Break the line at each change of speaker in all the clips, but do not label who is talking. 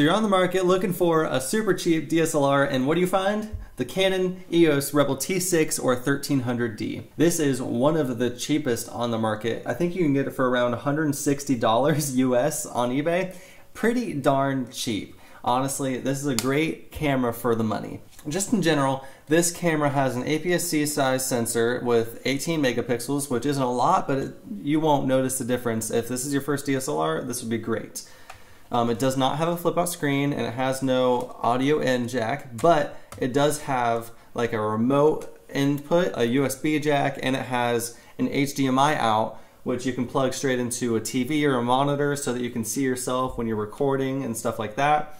So you're on the market looking for a super cheap DSLR, and what do you find? The Canon EOS Rebel T6 or 1300D. This is one of the cheapest on the market. I think you can get it for around $160 US on eBay. Pretty darn cheap. Honestly, this is a great camera for the money. Just in general, this camera has an APS-C size sensor with 18 megapixels, which isn't a lot, but it, you won't notice the difference. If this is your first DSLR, this would be great. Um, it does not have a flip out screen and it has no audio in jack, but it does have like a remote input, a USB jack, and it has an HDMI out, which you can plug straight into a TV or a monitor so that you can see yourself when you're recording and stuff like that.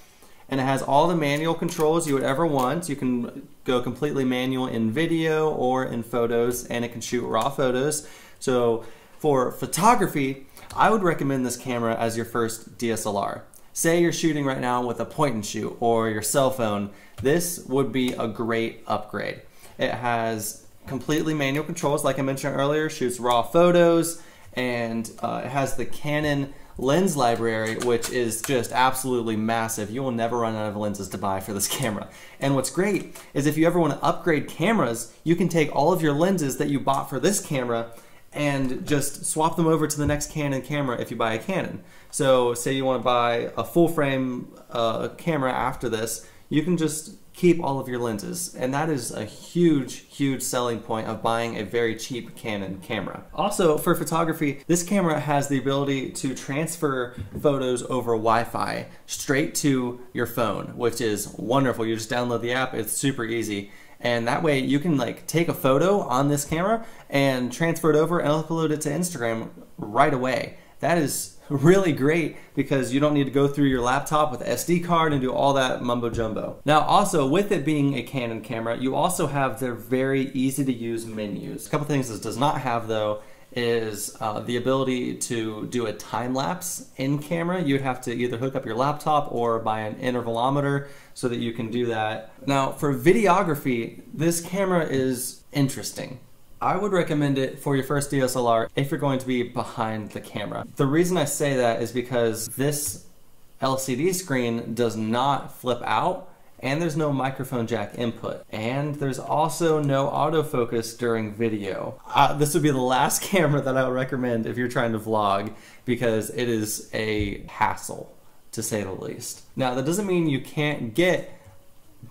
And it has all the manual controls you would ever want. You can go completely manual in video or in photos, and it can shoot raw photos. So for photography, I would recommend this camera as your first DSLR. Say you're shooting right now with a point and shoot or your cell phone, this would be a great upgrade. It has completely manual controls, like I mentioned earlier, shoots raw photos, and uh, it has the Canon lens library, which is just absolutely massive. You will never run out of lenses to buy for this camera. And what's great is if you ever want to upgrade cameras, you can take all of your lenses that you bought for this camera and just swap them over to the next Canon camera if you buy a Canon. So say you want to buy a full frame uh, camera after this, you can just keep all of your lenses. And that is a huge, huge selling point of buying a very cheap Canon camera. Also, for photography, this camera has the ability to transfer photos over Wi-Fi straight to your phone, which is wonderful. You just download the app, it's super easy and that way you can like take a photo on this camera and transfer it over and upload it to Instagram right away. That is really great because you don't need to go through your laptop with SD card and do all that mumbo jumbo. Now also with it being a Canon camera, you also have their very easy to use menus. A couple things this does not have though is uh, the ability to do a time lapse in camera. You'd have to either hook up your laptop or buy an intervalometer so that you can do that. Now, for videography, this camera is interesting. I would recommend it for your first DSLR if you're going to be behind the camera. The reason I say that is because this LCD screen does not flip out and there's no microphone jack input. And there's also no autofocus during video. Uh, this would be the last camera that I would recommend if you're trying to vlog because it is a hassle to say the least. Now that doesn't mean you can't get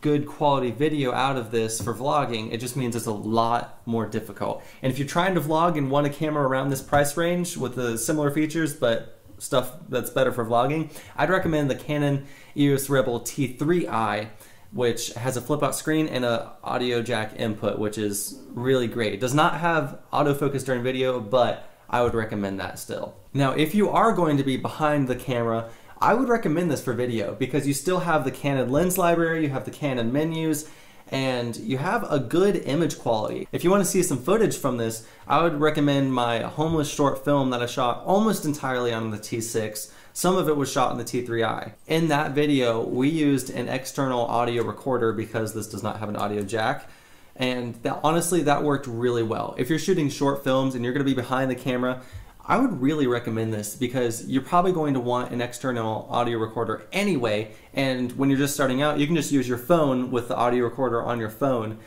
good quality video out of this for vlogging, it just means it's a lot more difficult. And if you're trying to vlog and want a camera around this price range with the similar features but stuff that's better for vlogging, I'd recommend the Canon EOS Rebel T3i which has a flip out screen and a audio jack input, which is really great. It does not have autofocus during video, but I would recommend that still. Now, if you are going to be behind the camera, I would recommend this for video because you still have the Canon lens library, you have the Canon menus, and you have a good image quality. If you want to see some footage from this, I would recommend my homeless short film that I shot almost entirely on the T6 some of it was shot in the T3i. In that video, we used an external audio recorder because this does not have an audio jack. And that, honestly, that worked really well. If you're shooting short films and you're going to be behind the camera, I would really recommend this because you're probably going to want an external audio recorder anyway. And when you're just starting out, you can just use your phone with the audio recorder on your phone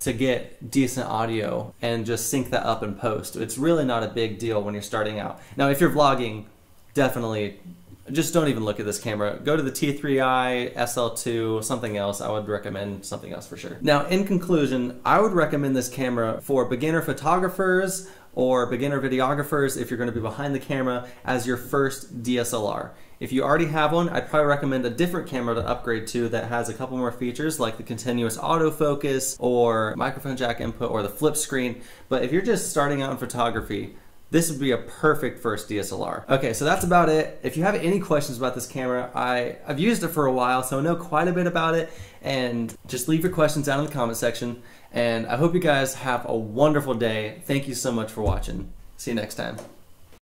to get decent audio and just sync that up in post. It's really not a big deal when you're starting out. Now, if you're vlogging, definitely just don't even look at this camera. Go to the T3i, SL2, something else. I would recommend something else for sure. Now, in conclusion, I would recommend this camera for beginner photographers or beginner videographers if you're going to be behind the camera as your first DSLR. If you already have one, I'd probably recommend a different camera to upgrade to that has a couple more features like the continuous autofocus or microphone jack input or the flip screen. But if you're just starting out in photography, this would be a perfect first DSLR. Okay, so that's about it. If you have any questions about this camera, I, I've used it for a while, so I know quite a bit about it, and just leave your questions down in the comment section. And I hope you guys have a wonderful day. Thank you so much for watching. See you next time.